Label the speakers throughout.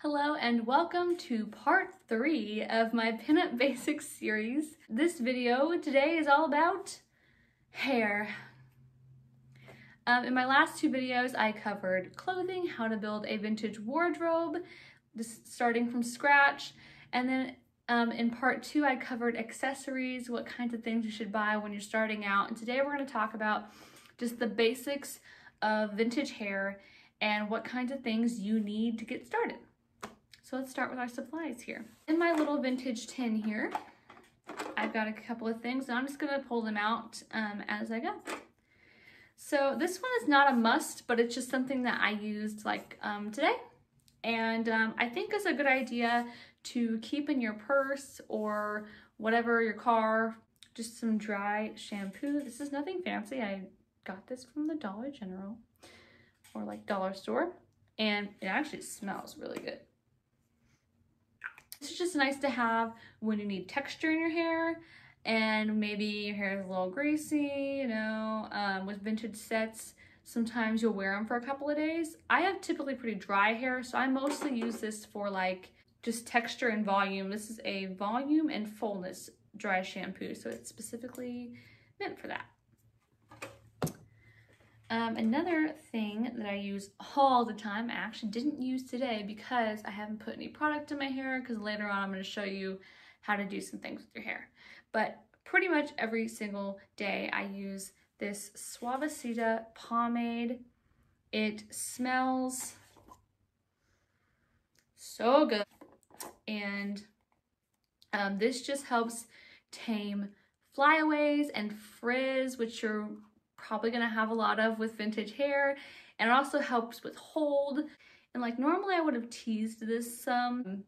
Speaker 1: Hello and welcome to part three of my Pinup Basics series. This video today is all about hair. Um, in my last two videos, I covered clothing, how to build a vintage wardrobe, just starting from scratch, and then um, in part two, I covered accessories, what kinds of things you should buy when you're starting out. And today we're going to talk about just the basics of vintage hair and what kinds of things you need to get started. So let's start with our supplies here. In my little vintage tin here, I've got a couple of things and I'm just gonna pull them out um, as I go. So this one is not a must, but it's just something that I used like um, today. And um, I think it's a good idea to keep in your purse or whatever, your car, just some dry shampoo. This is nothing fancy. I got this from the Dollar General or like dollar store and it actually smells really good. It's just nice to have when you need texture in your hair and maybe your hair is a little greasy, you know, um, with vintage sets, sometimes you'll wear them for a couple of days. I have typically pretty dry hair, so I mostly use this for like just texture and volume. This is a volume and fullness dry shampoo, so it's specifically meant for that. Um, another thing that I use all the time, I actually didn't use today because I haven't put any product in my hair because later on I'm going to show you how to do some things with your hair. But pretty much every single day I use this Suavecita pomade. It smells so good. And um, this just helps tame flyaways and frizz, which you're probably gonna have a lot of with vintage hair. And it also helps with hold. And like normally I would have teased this some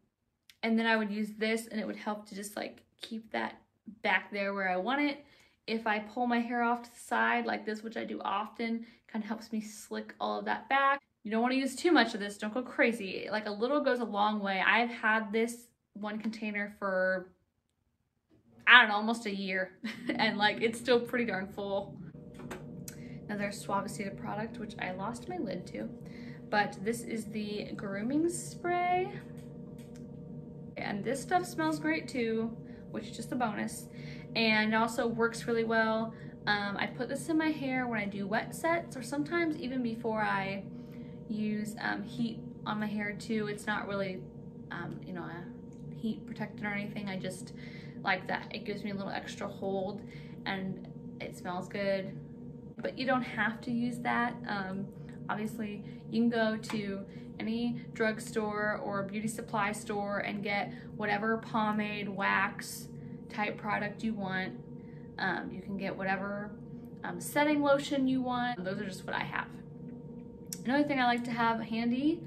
Speaker 1: and then I would use this and it would help to just like keep that back there where I want it. If I pull my hair off to the side like this, which I do often, kind of helps me slick all of that back. You don't want to use too much of this, don't go crazy. Like a little goes a long way. I've had this one container for, I don't know, almost a year. and like it's still pretty darn full another Suavecita product, which I lost my lid to. But this is the grooming spray. And this stuff smells great too, which is just a bonus. And also works really well. Um, I put this in my hair when I do wet sets or sometimes even before I use um, heat on my hair too. It's not really, um, you know, a heat protectant or anything. I just like that. It gives me a little extra hold and it smells good but you don't have to use that. Um, obviously, you can go to any drugstore or beauty supply store and get whatever pomade, wax type product you want. Um, you can get whatever um, setting lotion you want. Those are just what I have. Another thing I like to have handy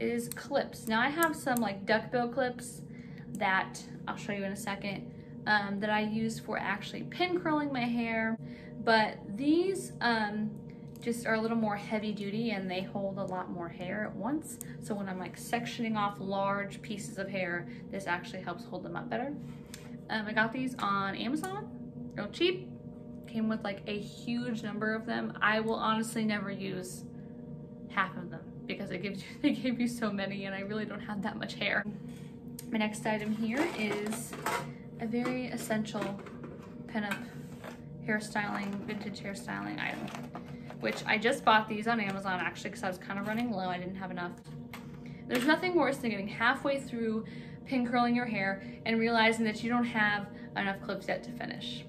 Speaker 1: is clips. Now I have some like duckbill clips that I'll show you in a second um, that I use for actually pin curling my hair. But these um, just are a little more heavy duty and they hold a lot more hair at once. So when I'm like sectioning off large pieces of hair, this actually helps hold them up better. Um, I got these on Amazon, real cheap. Came with like a huge number of them. I will honestly never use half of them because it gives you, they gave you so many and I really don't have that much hair. My next item here is a very essential pinup hairstyling, vintage hairstyling item, which I just bought these on Amazon actually because I was kind of running low. I didn't have enough. There's nothing worse than getting halfway through pin curling your hair and realizing that you don't have enough clips yet to finish.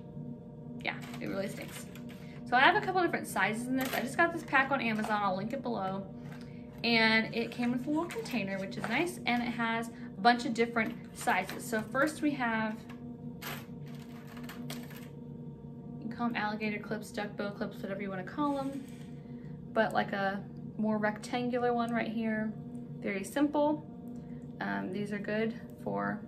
Speaker 1: Yeah, it really stinks. So I have a couple different sizes in this. I just got this pack on Amazon. I'll link it below. And it came with a little container, which is nice. And it has a bunch of different sizes. So first we have alligator clips, duckbill clips, whatever you want to call them. But like a more rectangular one right here. Very simple. Um, these are good for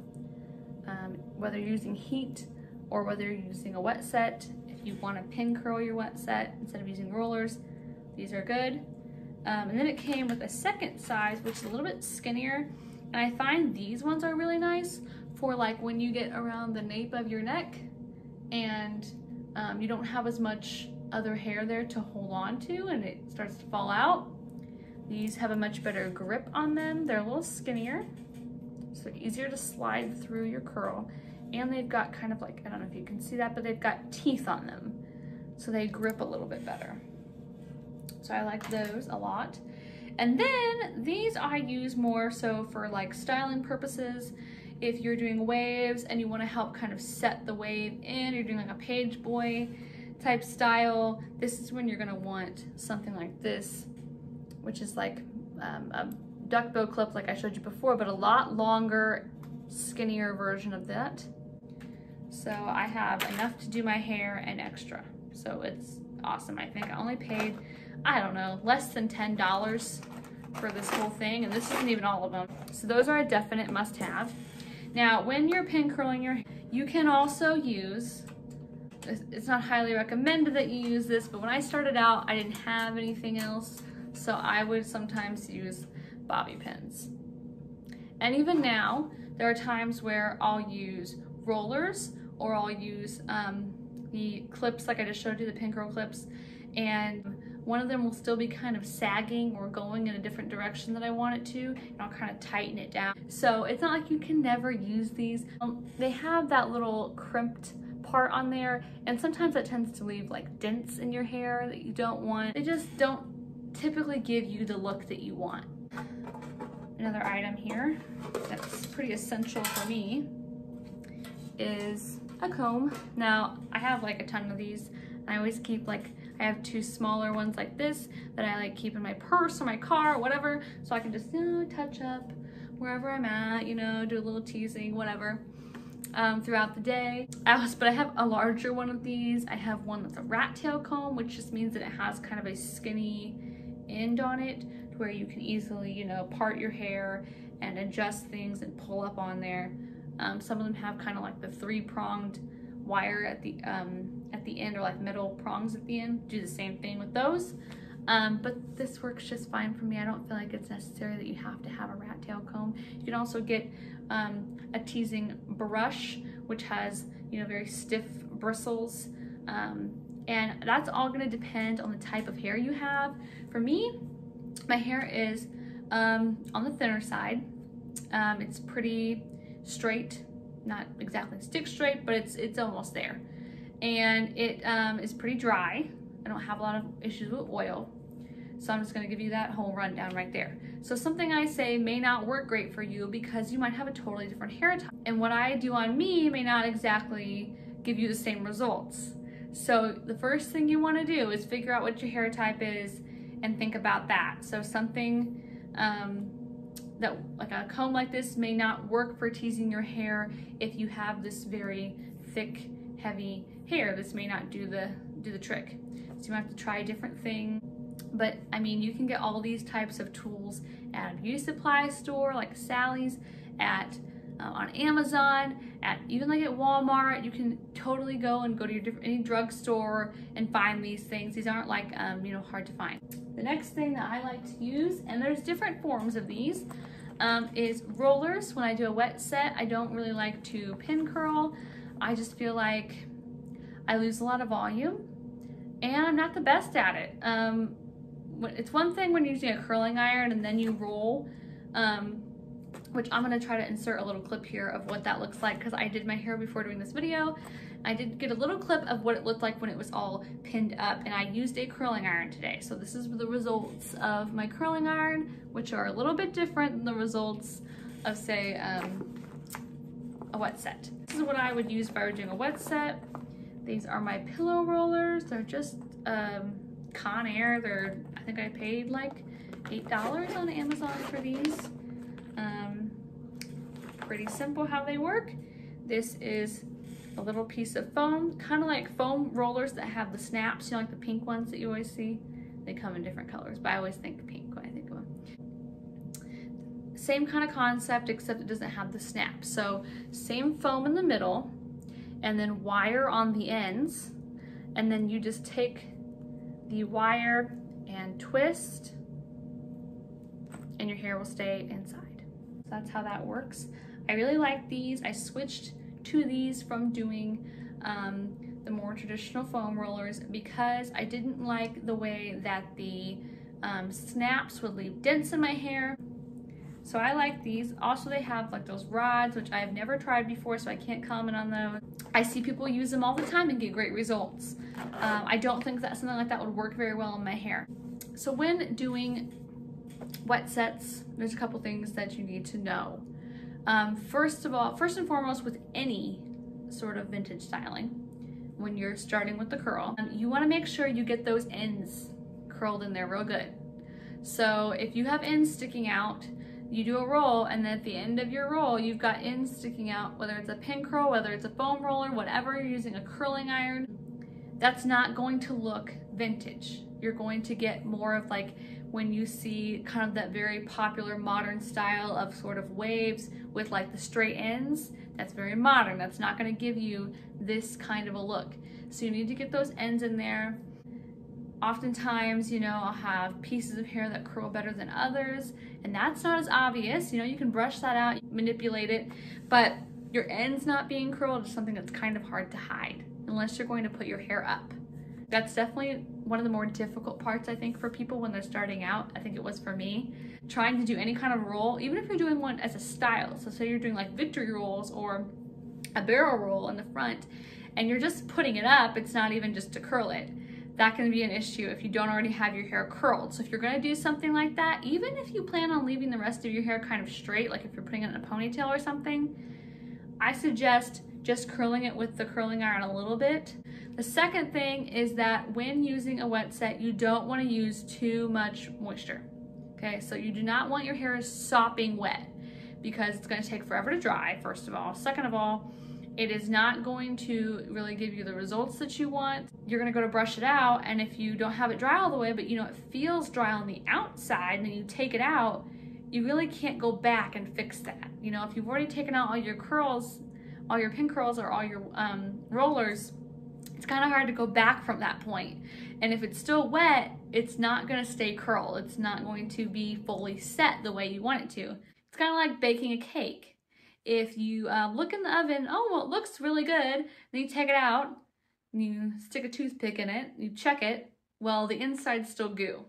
Speaker 1: um, whether you're using heat or whether you're using a wet set. If you want to pin curl your wet set instead of using rollers, these are good. Um, and then it came with a second size, which is a little bit skinnier. And I find these ones are really nice for like when you get around the nape of your neck and um, you don't have as much other hair there to hold on to and it starts to fall out. These have a much better grip on them. They're a little skinnier, so easier to slide through your curl. And they've got kind of like, I don't know if you can see that, but they've got teeth on them. So they grip a little bit better. So I like those a lot. And then these I use more so for like styling purposes. If you're doing waves and you wanna help kind of set the wave in, you're doing like a page boy type style, this is when you're gonna want something like this, which is like um, a duckbill clip like I showed you before, but a lot longer, skinnier version of that. So I have enough to do my hair and extra. So it's awesome. I think I only paid, I don't know, less than $10 for this whole thing. And this isn't even all of them. So those are a definite must have. Now, when you're pin curling your hair, you can also use, it's not highly recommended that you use this, but when I started out, I didn't have anything else. So I would sometimes use bobby pins. And even now, there are times where I'll use rollers or I'll use um, the clips like I just showed you, the pin curl clips, and one of them will still be kind of sagging or going in a different direction that I want it to, and I'll kind of tighten it down. So it's not like you can never use these. Um, they have that little crimped part on there, and sometimes that tends to leave like dents in your hair that you don't want. They just don't typically give you the look that you want. Another item here that's pretty essential for me is a comb. Now, I have like a ton of these. I always keep like, I have two smaller ones like this that I like keep in my purse or my car or whatever, so I can just, you know, touch up wherever I'm at, you know, do a little teasing, whatever. Um, throughout the day. I was, but I have a larger one of these. I have one that's a rat tail comb, which just means that it has kind of a skinny end on it where you can easily, you know, part your hair and adjust things and pull up on there. Um, some of them have kind of like the three-pronged wire at the um, at the end or like middle prongs at the end. Do the same thing with those. Um, but this works just fine for me. I don't feel like it's necessary that you have to have a rat tail comb. You can also get um, a teasing brush, which has, you know, very stiff bristles. Um, and that's all gonna depend on the type of hair you have. For me, my hair is um, on the thinner side. Um, it's pretty straight, not exactly stick straight, but it's, it's almost there. And it um, is pretty dry. I don't have a lot of issues with oil. So I'm just gonna give you that whole rundown right there. So something I say may not work great for you because you might have a totally different hair type. And what I do on me may not exactly give you the same results. So the first thing you wanna do is figure out what your hair type is and think about that. So something um, that like a comb like this may not work for teasing your hair if you have this very thick, heavy hair. This may not do the, do the trick. So you might have to try a different thing. But I mean, you can get all these types of tools at a beauty supply store like Sally's, at uh, on Amazon, at even like at Walmart. You can totally go and go to your different any drugstore and find these things. These aren't like um, you know hard to find. The next thing that I like to use, and there's different forms of these, um, is rollers. When I do a wet set, I don't really like to pin curl. I just feel like I lose a lot of volume and I'm not the best at it. Um, it's one thing when you're using a curling iron and then you roll, um, which I'm gonna try to insert a little clip here of what that looks like because I did my hair before doing this video. I did get a little clip of what it looked like when it was all pinned up and I used a curling iron today. So this is the results of my curling iron, which are a little bit different than the results of say um, a wet set. This is what I would use if I were doing a wet set. These are my pillow rollers. They're just um, Conair. They're, I think I paid like $8 on Amazon for these. Um, pretty simple how they work. This is a little piece of foam, kind of like foam rollers that have the snaps, you know, like the pink ones that you always see. They come in different colors, but I always think pink when I think of them. Same kind of concept, except it doesn't have the snap. So same foam in the middle, and then wire on the ends, and then you just take the wire and twist, and your hair will stay inside. So that's how that works. I really like these. I switched to these from doing um, the more traditional foam rollers because I didn't like the way that the um, snaps would leave dents in my hair. So I like these. Also, they have like those rods, which I've never tried before, so I can't comment on those. I see people use them all the time and get great results. Um, I don't think that something like that would work very well in my hair. So when doing wet sets, there's a couple things that you need to know. Um, first of all, first and foremost, with any sort of vintage styling, when you're starting with the curl, um, you wanna make sure you get those ends curled in there real good. So if you have ends sticking out, you do a roll and then at the end of your roll you've got ends sticking out whether it's a pin curl whether it's a foam roller whatever you're using a curling iron. That's not going to look vintage. You're going to get more of like when you see kind of that very popular modern style of sort of waves with like the straight ends that's very modern. That's not going to give you this kind of a look. So you need to get those ends in there oftentimes, you know, I'll have pieces of hair that curl better than others, and that's not as obvious. You know, you can brush that out, manipulate it, but your ends not being curled is something that's kind of hard to hide unless you're going to put your hair up. That's definitely one of the more difficult parts, I think, for people when they're starting out. I think it was for me. Trying to do any kind of roll, even if you're doing one as a style. So say you're doing like victory rolls or a barrel roll in the front, and you're just putting it up, it's not even just to curl it that can be an issue if you don't already have your hair curled. So if you're gonna do something like that, even if you plan on leaving the rest of your hair kind of straight, like if you're putting it in a ponytail or something, I suggest just curling it with the curling iron a little bit. The second thing is that when using a wet set, you don't wanna use too much moisture. Okay, so you do not want your hair sopping wet because it's gonna take forever to dry, first of all. Second of all, it is not going to really give you the results that you want. You're gonna go to brush it out and if you don't have it dry all the way, but you know it feels dry on the outside and then you take it out, you really can't go back and fix that. You know, if you've already taken out all your curls, all your pin curls or all your um, rollers, it's kind of hard to go back from that point. And if it's still wet, it's not gonna stay curled. It's not going to be fully set the way you want it to. It's kind of like baking a cake if you um, look in the oven, oh, well, it looks really good. Then you take it out, you stick a toothpick in it, you check it, well, the inside's still goo.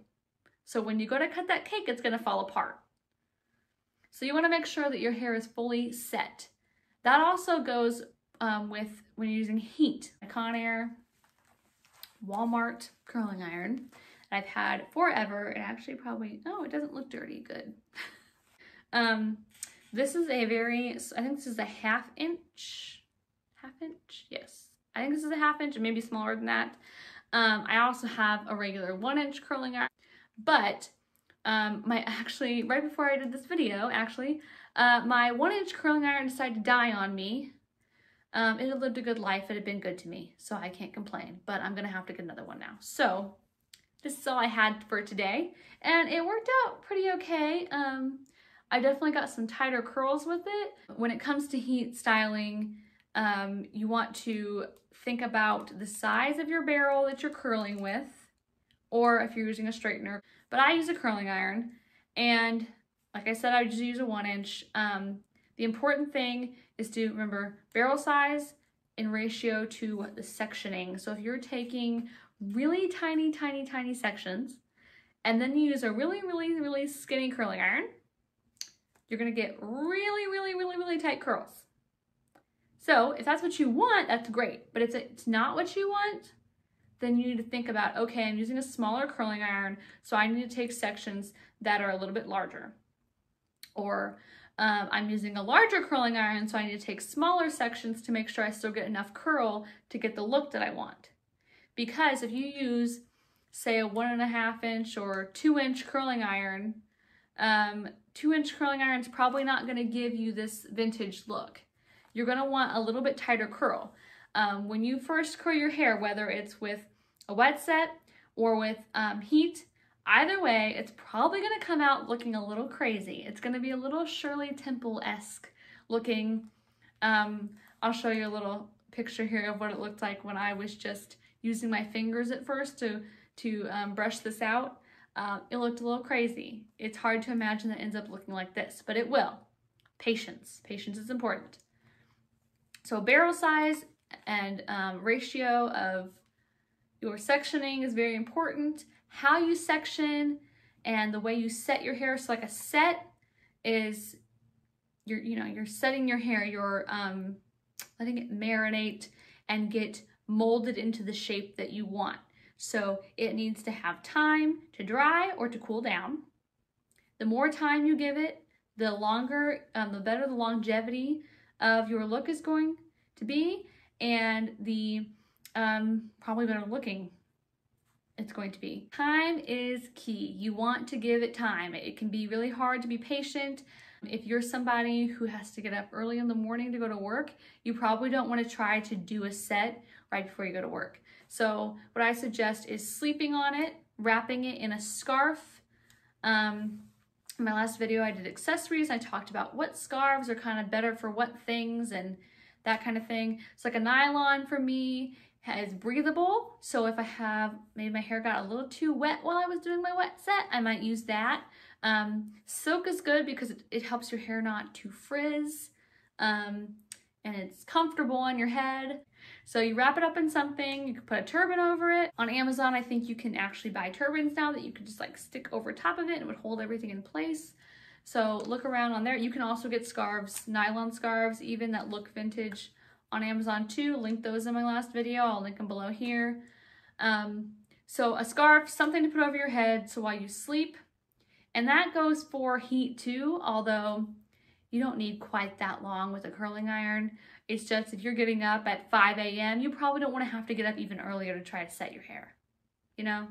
Speaker 1: So when you go to cut that cake, it's gonna fall apart. So you wanna make sure that your hair is fully set. That also goes um, with when you're using heat. A Conair Walmart curling iron I've had forever. It actually probably, oh, it doesn't look dirty, good. um, this is a very, I think this is a half inch, half inch? Yes. I think this is a half inch, maybe smaller than that. Um, I also have a regular one inch curling iron, but um, my actually, right before I did this video, actually, uh, my one inch curling iron decided to die on me. Um, it had lived a good life. It had been good to me, so I can't complain, but I'm gonna have to get another one now. So this is all I had for today, and it worked out pretty okay. Um, I definitely got some tighter curls with it. When it comes to heat styling, um, you want to think about the size of your barrel that you're curling with, or if you're using a straightener. But I use a curling iron, and like I said, I just use a one inch. Um, the important thing is to remember barrel size in ratio to the sectioning. So if you're taking really tiny, tiny, tiny sections, and then you use a really, really, really skinny curling iron, you're gonna get really, really, really, really tight curls. So if that's what you want, that's great. But if it's not what you want, then you need to think about, okay, I'm using a smaller curling iron, so I need to take sections that are a little bit larger. Or um, I'm using a larger curling iron, so I need to take smaller sections to make sure I still get enough curl to get the look that I want. Because if you use, say, a one and a half inch or two inch curling iron, um, two inch curling iron is probably not gonna give you this vintage look. You're gonna want a little bit tighter curl. Um, when you first curl your hair, whether it's with a wet set or with um, heat, either way, it's probably gonna come out looking a little crazy. It's gonna be a little Shirley Temple-esque looking. Um, I'll show you a little picture here of what it looked like when I was just using my fingers at first to, to um, brush this out. Uh, it looked a little crazy. It's hard to imagine that ends up looking like this, but it will. Patience. Patience is important. So barrel size and um, ratio of your sectioning is very important. How you section And the way you set your hair, so like a set is you're, you know, you're setting your hair, you're um, letting it marinate and get molded into the shape that you want. So it needs to have time to dry or to cool down. The more time you give it, the longer, um, the better the longevity of your look is going to be and the um, probably better looking it's going to be. Time is key. You want to give it time. It can be really hard to be patient. If you're somebody who has to get up early in the morning to go to work, you probably don't want to try to do a set right before you go to work. So what I suggest is sleeping on it, wrapping it in a scarf. Um, in my last video, I did accessories. I talked about what scarves are kind of better for what things and that kind of thing. It's like a nylon for me is breathable. So if I have, maybe my hair got a little too wet while I was doing my wet set, I might use that. Um, silk is good because it, it, helps your hair not to frizz. Um, and it's comfortable on your head. So you wrap it up in something, you can put a turban over it. On Amazon, I think you can actually buy turbans now that you could just like stick over top of it and it would hold everything in place. So look around on there. You can also get scarves, nylon scarves even that look vintage on Amazon too. Link those in my last video. I'll link them below here. Um, so a scarf, something to put over your head so while you sleep. And that goes for heat too, although you don't need quite that long with a curling iron. It's just if you're getting up at 5 a.m., you probably don't want to have to get up even earlier to try to set your hair, you know?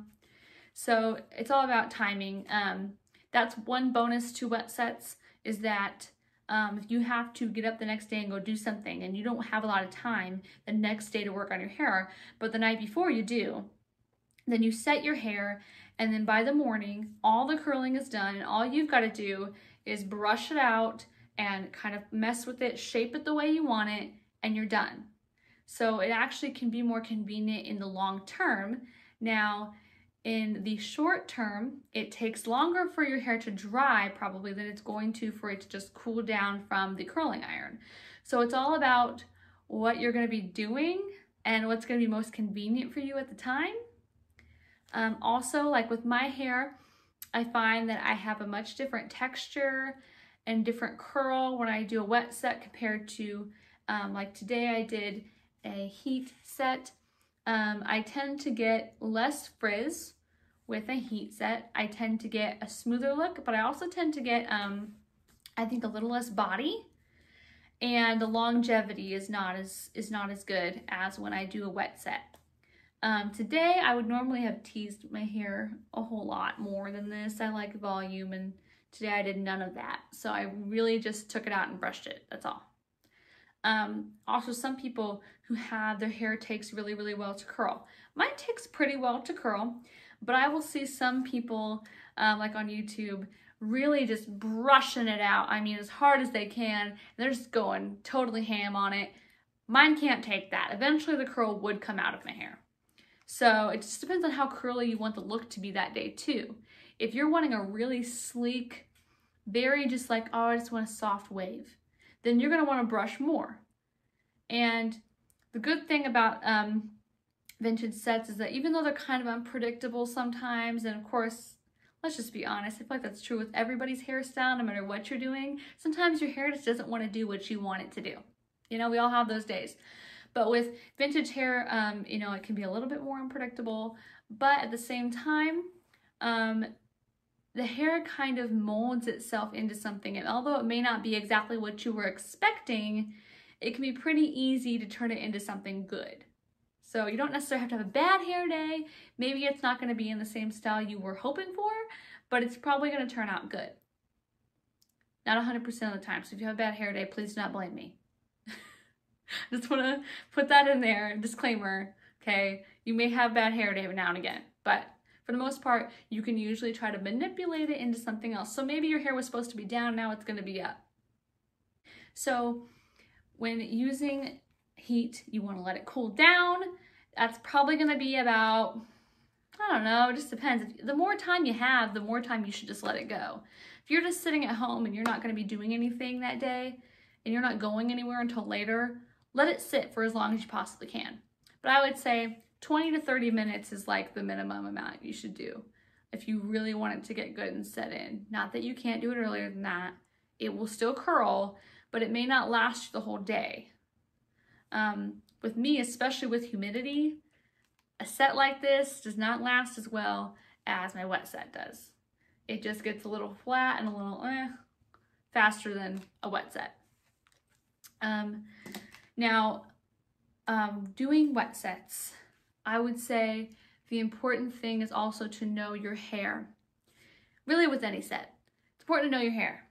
Speaker 1: So it's all about timing. Um, that's one bonus to wet sets is that um, if you have to get up the next day and go do something and you don't have a lot of time the next day to work on your hair, but the night before you do, then you set your hair and then by the morning, all the curling is done and all you've got to do is brush it out and kind of mess with it, shape it the way you want it, and you're done. So it actually can be more convenient in the long term. Now, in the short term, it takes longer for your hair to dry probably than it's going to for it to just cool down from the curling iron. So it's all about what you're going to be doing and what's going to be most convenient for you at the time. Um, also, like with my hair, I find that I have a much different texture and different curl when I do a wet set compared to um, like today I did a heat set. Um, I tend to get less frizz with a heat set. I tend to get a smoother look, but I also tend to get, um, I think, a little less body. And the longevity is not as is not as good as when I do a wet set. Um, today, I would normally have teased my hair a whole lot more than this. I like volume, and today I did none of that. So I really just took it out and brushed it. That's all. Um, also, some people who have their hair takes really, really well to curl. Mine takes pretty well to curl. But I will see some people, um, like on YouTube, really just brushing it out. I mean, as hard as they can. They're just going totally ham on it. Mine can't take that. Eventually the curl would come out of my hair. So it just depends on how curly you want the look to be that day too. If you're wanting a really sleek, very just like, oh, I just want a soft wave, then you're gonna wanna brush more. And the good thing about um, vintage sets is that even though they're kind of unpredictable sometimes, and of course, let's just be honest, I feel like that's true with everybody's hairstyle, no matter what you're doing. Sometimes your hair just doesn't want to do what you want it to do. You know, we all have those days. But with vintage hair, um, you know, it can be a little bit more unpredictable, but at the same time, um, the hair kind of molds itself into something. And although it may not be exactly what you were expecting, it can be pretty easy to turn it into something good. So you don't necessarily have to have a bad hair day. Maybe it's not going to be in the same style you were hoping for, but it's probably going to turn out good. Not 100% of the time. So if you have a bad hair day, please do not blame me. Just want to put that in there, disclaimer, okay? You may have bad hair day now and again, but for the most part, you can usually try to manipulate it into something else. So maybe your hair was supposed to be down, now it's going to be up. So when using heat. You want to let it cool down. That's probably going to be about, I don't know, it just depends. The more time you have, the more time you should just let it go. If you're just sitting at home and you're not going to be doing anything that day and you're not going anywhere until later, let it sit for as long as you possibly can. But I would say 20 to 30 minutes is like the minimum amount you should do. if you really want it to get good and set in. Not that you can't do it earlier than that. It will still curl, but it may not last the whole day. Um, with me, especially with humidity, a set like this does not last as well as my wet set does. It just gets a little flat and a little eh, faster than a wet set. Um, now, um, doing wet sets, I would say the important thing is also to know your hair. Really with any set, it's important to know your hair.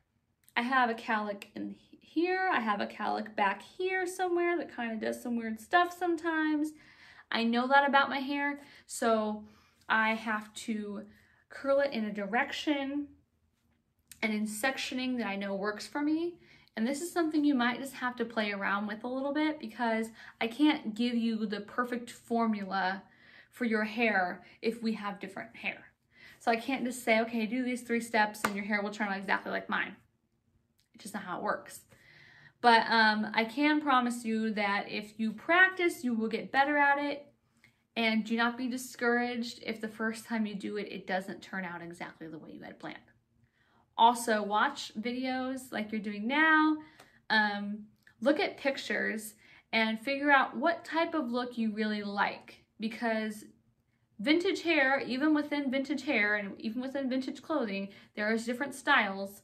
Speaker 1: I have a cowlick in here. I have a cowlick back here somewhere that kind of does some weird stuff sometimes. I know that about my hair, so I have to curl it in a direction and in sectioning that I know works for me. And this is something you might just have to play around with a little bit because I can't give you the perfect formula for your hair if we have different hair. So I can't just say, okay, do these three steps and your hair will turn out exactly like mine. It's just not how it works. But um, I can promise you that if you practice, you will get better at it. And do not be discouraged if the first time you do it, it doesn't turn out exactly the way you had planned. Also, watch videos like you're doing now. Um, look at pictures and figure out what type of look you really like because vintage hair, even within vintage hair and even within vintage clothing, there is different styles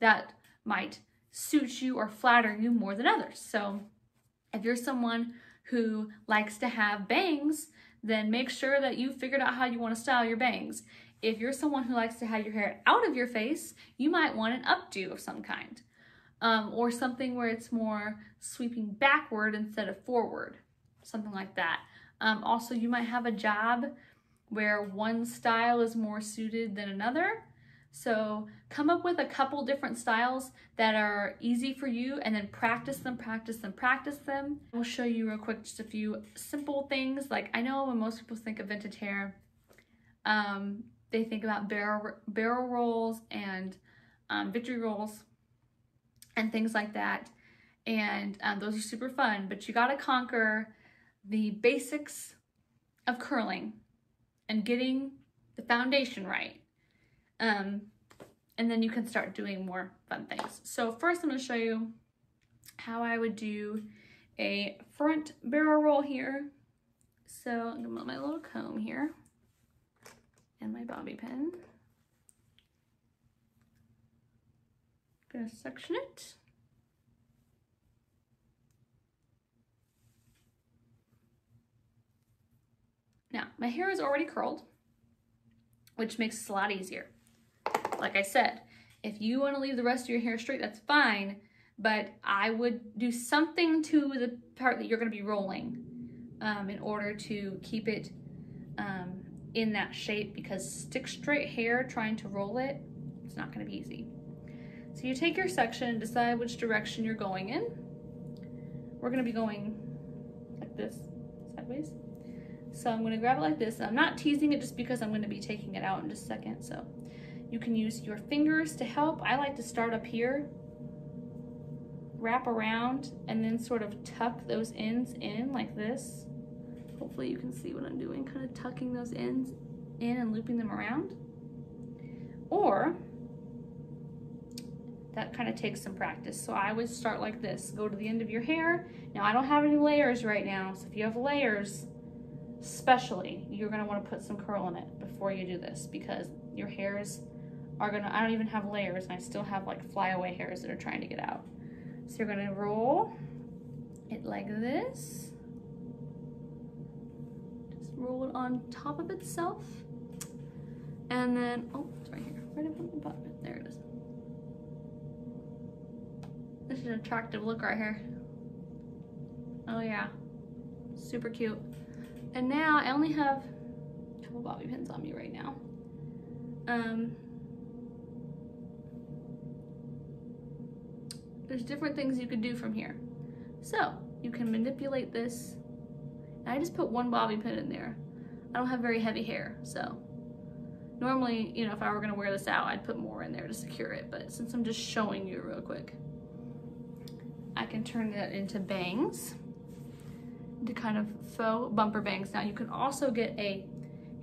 Speaker 1: that might suit you or flatter you more than others. So if you're someone who likes to have bangs, then make sure that you figured out how you want to style your bangs. If you're someone who likes to have your hair out of your face, you might want an updo of some kind. Um, or something where it's more sweeping backward instead of forward, something like that. Um, also, you might have a job where one style is more suited than another. So come up with a couple different styles that are easy for you and then practice them, practice them, practice them. We'll show you real quick just a few simple things. Like I know when most people think of vintage hair, um, they think about barrel, barrel rolls and um, victory rolls and things like that. And um, those are super fun, but you gotta conquer the basics of curling and getting the foundation right. Um, and then you can start doing more fun things. So first I'm gonna show you how I would do a front barrel roll here. So I'm gonna put my little comb here and my bobby pin. Gonna section it. Now, my hair is already curled, which makes this a lot easier. Like I said, if you want to leave the rest of your hair straight, that's fine, but I would do something to the part that you're going to be rolling um, in order to keep it um, in that shape because stick straight hair trying to roll it, it's not going to be easy. So you take your section and decide which direction you're going in. We're going to be going like this, sideways. So I'm going to grab it like this. I'm not teasing it just because I'm going to be taking it out in just a second. So you can use your fingers to help. I like to start up here, wrap around, and then sort of tuck those ends in like this. Hopefully you can see what I'm doing, kind of tucking those ends in and looping them around. Or that kind of takes some practice. So I would start like this, go to the end of your hair. Now I don't have any layers right now, so if you have layers, especially, you're gonna wanna put some curl in it before you do this because your hairs are gonna, I don't even have layers and I still have like flyaway hairs that are trying to get out. So you're gonna roll it like this. Just roll it on top of itself. And then, oh, it's right here, right up on the bottom, there it is. This is an attractive look right here. Oh yeah, super cute. And now I only have a couple bobby pins on me right now. Um, there's different things you could do from here. So you can manipulate this. I just put one bobby pin in there. I don't have very heavy hair, so normally, you know, if I were gonna wear this out, I'd put more in there to secure it, but since I'm just showing you real quick, I can turn that into bangs to kind of faux bumper bangs. Now you can also get a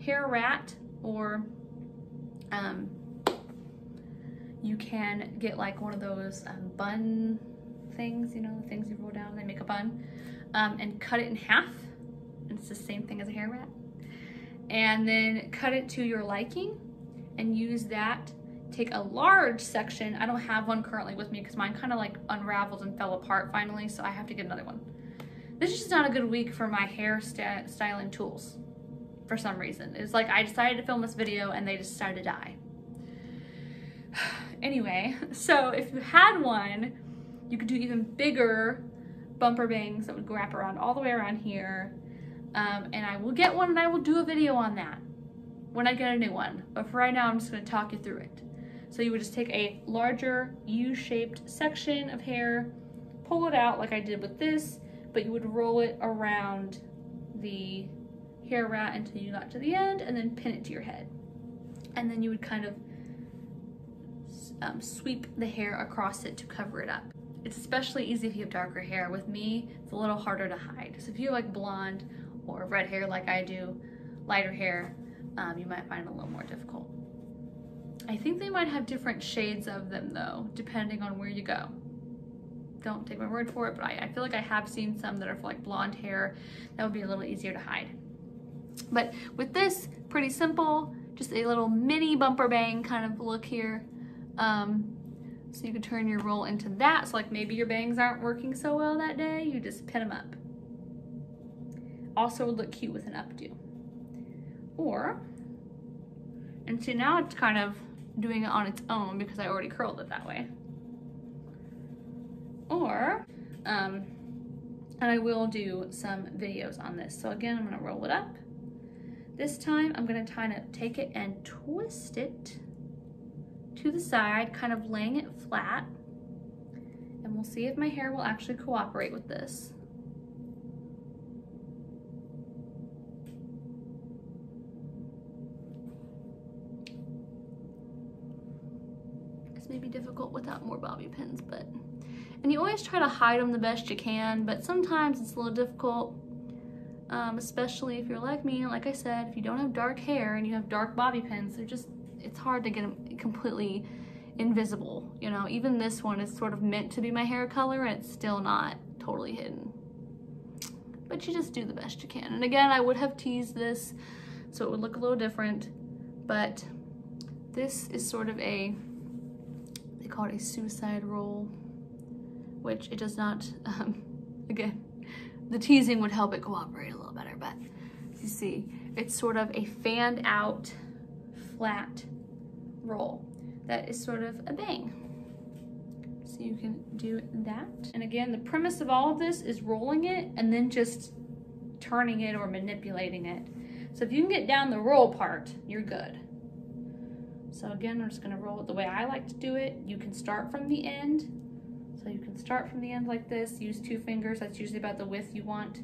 Speaker 1: hair rat or Um, you can get like one of those um, bun things, you know, the things you roll down, they make a bun, um, and cut it in half. It's the same thing as a hair rat. And then cut it to your liking and use that. Take a large section. I don't have one currently with me because mine kind of like unraveled and fell apart finally, so I have to get another one. This is just not a good week for my hair st styling tools for some reason. It's like I decided to film this video and they decided to die. anyway, so if you had one, you could do even bigger bumper bangs that would wrap around all the way around here. Um, and I will get one and I will do a video on that when I get a new one. But for right now, I'm just gonna talk you through it. So you would just take a larger U-shaped section of hair, pull it out like I did with this, but you would roll it around the hair rat until you got to the end and then pin it to your head. And then you would kind of um, sweep the hair across it to cover it up. It's especially easy if you have darker hair. With me, it's a little harder to hide. So if you have like blonde or red hair like I do, lighter hair, um, you might find a little more difficult. I think they might have different shades of them though, depending on where you go. Don't take my word for it, but I, I feel like I have seen some that are for like blonde hair. That would be a little easier to hide. But with this, pretty simple, just a little mini bumper bang kind of look here. Um, so you can turn your roll into that. So like maybe your bangs aren't working so well that day, you just pin them up. Also would look cute with an updo. Or, and see now it's kind of doing it on its own because I already curled it that way. Or, um, and I will do some videos on this. So again, I'm gonna roll it up. This time I'm gonna kind of take it and twist it to the side, kind of laying it flat. And we'll see if my hair will actually cooperate with this. May be difficult without more bobby pins, but, and you always try to hide them the best you can, but sometimes it's a little difficult um, especially if you're like me, like I said, if you don't have dark hair and you have dark bobby pins, they're just, it's hard to get them completely invisible. You know, even this one is sort of meant to be my hair color and it's still not totally hidden. But you just do the best you can. And again, I would have teased this so it would look a little different, but this is sort of a, they call it a suicide roll, which it does not, um, again, the teasing would help it cooperate a little better, but you see, it's sort of a fanned out, flat roll that is sort of a bang. So you can do that. And again, the premise of all of this is rolling it and then just turning it or manipulating it. So if you can get down the roll part, you're good. So again, I'm just gonna roll it the way I like to do it. You can start from the end so you can start from the end like this, use two fingers, that's usually about the width you want.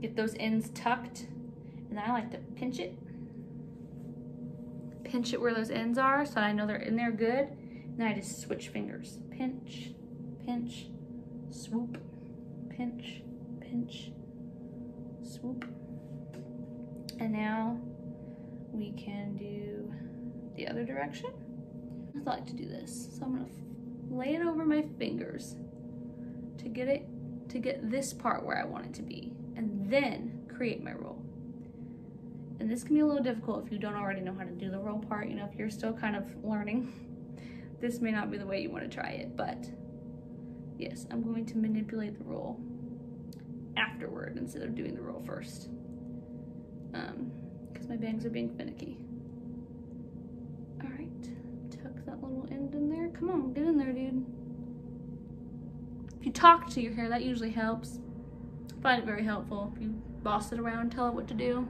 Speaker 1: Get those ends tucked, and I like to pinch it. Pinch it where those ends are so I know they're in there good. And then I just switch fingers. Pinch, pinch, swoop, pinch, pinch, swoop. And now we can do the other direction. I like to do this. So I'm gonna lay it over my fingers to get it, to get this part where I want it to be, and then create my roll. And this can be a little difficult if you don't already know how to do the roll part, you know, if you're still kind of learning, this may not be the way you want to try it, but yes, I'm going to manipulate the roll afterward instead of doing the roll first. Um, because my bangs are being finicky. Come on, get in there, dude. If you talk to your hair, that usually helps. I find it very helpful if you boss it around tell it what to do.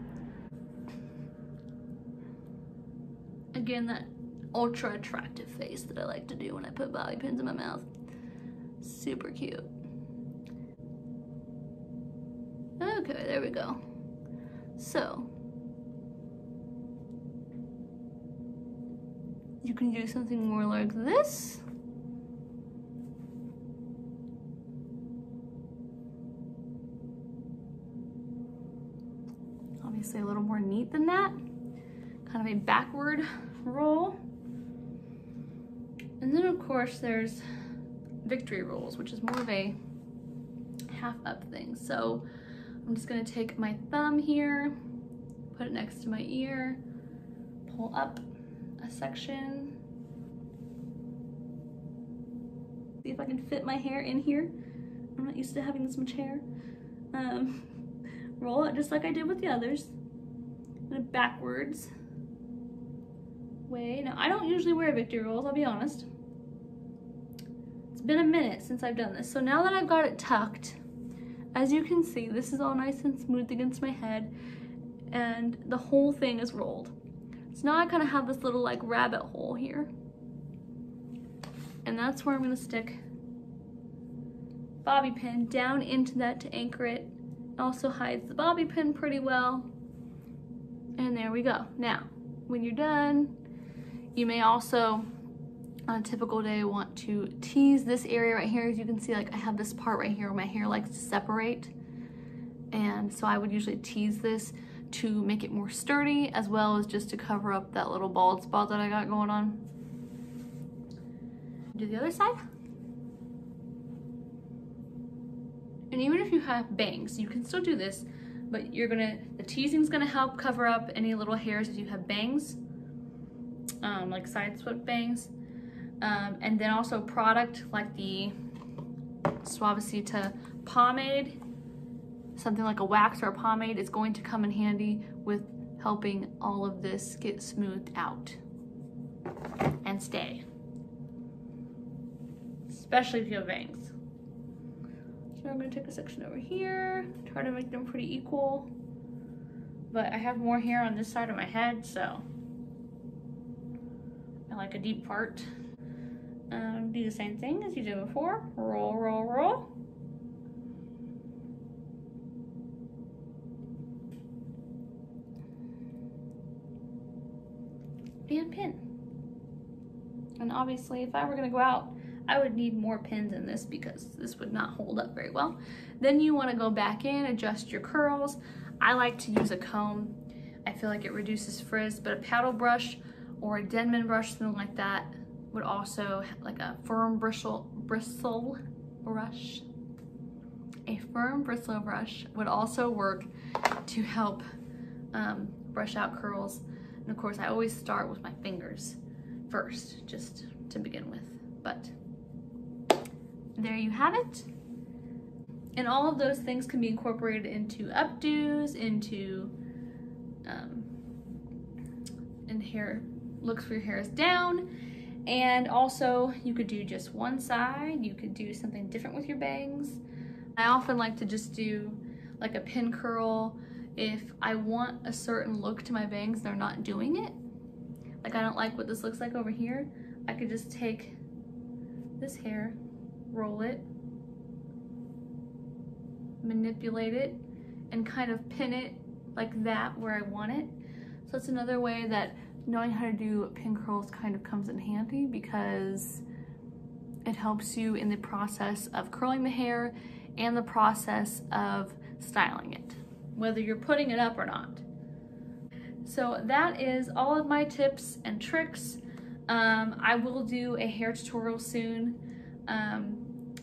Speaker 1: Again, that ultra attractive face that I like to do when I put bobby pins in my mouth. Super cute. Okay, there we go. So, you can do something more like this. Obviously a little more neat than that. Kind of a backward roll. And then of course there's victory rolls, which is more of a half up thing. So I'm just gonna take my thumb here, put it next to my ear, pull up a section. See if I can fit my hair in here. I'm not used to having this much hair. Um, roll it just like I did with the others. And backwards way. Now, I don't usually wear victory rolls, I'll be honest. It's been a minute since I've done this. So now that I've got it tucked, as you can see, this is all nice and smooth against my head and the whole thing is rolled. So now I kind of have this little like rabbit hole here. And that's where I'm gonna stick bobby pin down into that to anchor it. Also hides the bobby pin pretty well. And there we go. Now, when you're done, you may also, on a typical day, want to tease this area right here. As you can see, like I have this part right here where my hair likes to separate. And so I would usually tease this to make it more sturdy as well as just to cover up that little bald spot that I got going on. Do the other side. And even if you have bangs, you can still do this, but you're gonna, the teasing is gonna help cover up any little hairs if you have bangs, um, like side swept bangs. Um, and then also product like the Suavecita pomade, something like a wax or a pomade is going to come in handy with helping all of this get smoothed out and stay. Especially if you have bangs. So I'm gonna take a section over here, try to make them pretty equal. But I have more hair on this side of my head, so I like a deep part. Um, do the same thing as you did before. Roll, roll, roll. And pin. And obviously if I were gonna go out I would need more pins in this because this would not hold up very well. Then you wanna go back in, adjust your curls. I like to use a comb. I feel like it reduces frizz, but a paddle brush or a Denman brush, something like that, would also, like a firm bristle, bristle brush, a firm bristle brush would also work to help um, brush out curls. And of course, I always start with my fingers first, just to begin with. But there you have it. And all of those things can be incorporated into updos, into um, and hair looks for your hair is down. And also you could do just one side. You could do something different with your bangs. I often like to just do like a pin curl if I want a certain look to my bangs, they're not doing it. Like I don't like what this looks like over here. I could just take this hair roll it, manipulate it, and kind of pin it like that where I want it. So it's another way that knowing how to do pin curls kind of comes in handy because it helps you in the process of curling the hair and the process of styling it, whether you're putting it up or not. So that is all of my tips and tricks. Um, I will do a hair tutorial soon. Um,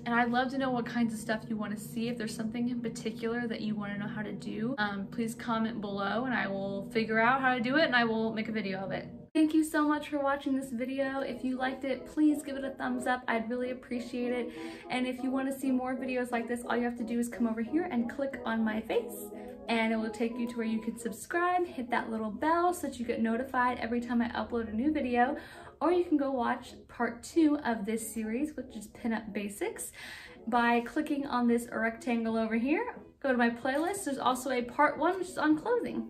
Speaker 1: and I'd love to know what kinds of stuff you want to see. If there's something in particular that you want to know how to do, um, please comment below and I will figure out how to do it and I will make a video of it. Thank you so much for watching this video. If you liked it, please give it a thumbs up. I'd really appreciate it. And if you want to see more videos like this, all you have to do is come over here and click on my face and it will take you to where you can subscribe, hit that little bell so that you get notified every time I upload a new video or you can go watch part two of this series, which is Pinup Basics, by clicking on this rectangle over here. Go to my playlist. There's also a part one, which is on clothing.